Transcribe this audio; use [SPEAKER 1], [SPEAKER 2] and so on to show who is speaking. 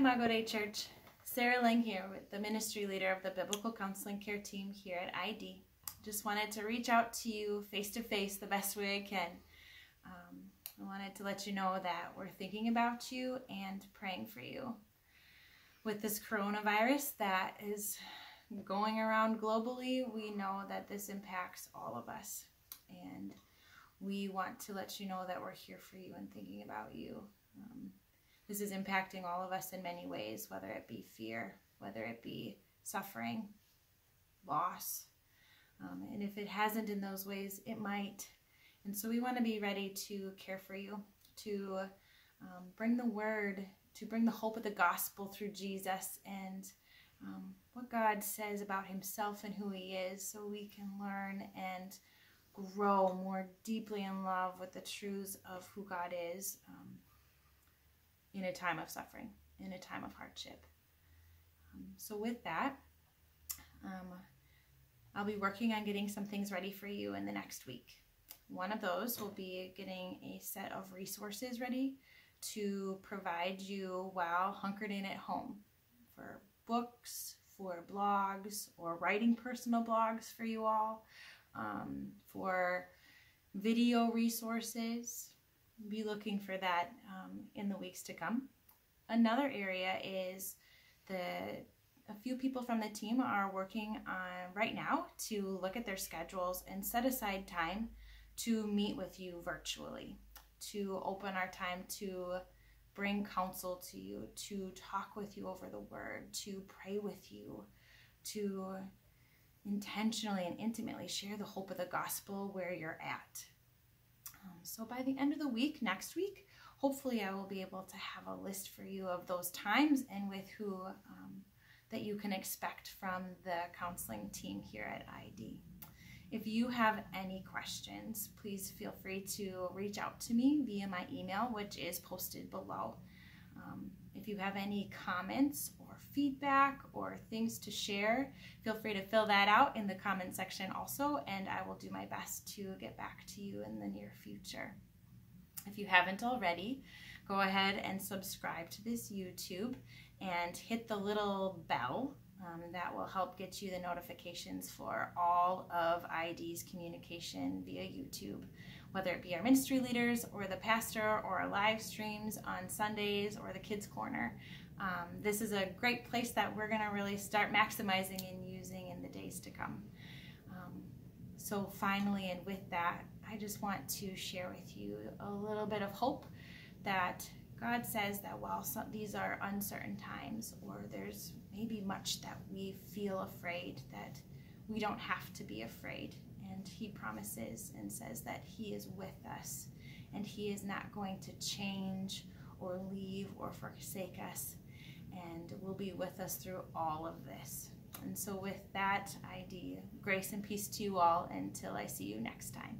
[SPEAKER 1] Imago Dei Church. Sarah Lang here with the ministry leader of the Biblical Counseling Care team here at ID. Just wanted to reach out to you face to face the best way I can. Um, I wanted to let you know that we're thinking about you and praying for you. With this coronavirus that is going around globally, we know that this impacts all of us. And we want to let you know that we're here for you and thinking about you. Um, this is impacting all of us in many ways, whether it be fear, whether it be suffering, loss. Um, and if it hasn't in those ways, it might. And so we want to be ready to care for you, to um, bring the word, to bring the hope of the gospel through Jesus and um, what God says about himself and who he is so we can learn and grow more deeply in love with the truths of who God is. Um, in a time of suffering, in a time of hardship. Um, so, with that, um, I'll be working on getting some things ready for you in the next week. One of those will be getting a set of resources ready to provide you while hunkered in at home for books, for blogs, or writing personal blogs for you all, um, for video resources, be looking for that um, in the weeks to come. Another area is the a few people from the team are working on right now to look at their schedules and set aside time to meet with you virtually, to open our time to bring counsel to you, to talk with you over the word, to pray with you, to intentionally and intimately share the hope of the gospel where you're at. So by the end of the week, next week, hopefully I will be able to have a list for you of those times and with who um, that you can expect from the counseling team here at ID. If you have any questions, please feel free to reach out to me via my email, which is posted below. Um, if you have any comments or feedback or things to share, feel free to fill that out in the comment section also, and I will do my best to get back to you in the near future. If you haven't already, go ahead and subscribe to this YouTube and hit the little bell. Um, that will help get you the notifications for all of ID's communication via YouTube whether it be our ministry leaders or the pastor or our live streams on Sundays or the Kids Corner. Um, this is a great place that we're going to really start maximizing and using in the days to come. Um, so, finally, and with that, I just want to share with you a little bit of hope that God says that while some, these are uncertain times, or there's maybe much that we feel afraid, that we don't have to be afraid and he promises and says that he is with us and he is not going to change or leave or forsake us and will be with us through all of this. And so, with that, I do grace and peace to you all until I see you next time.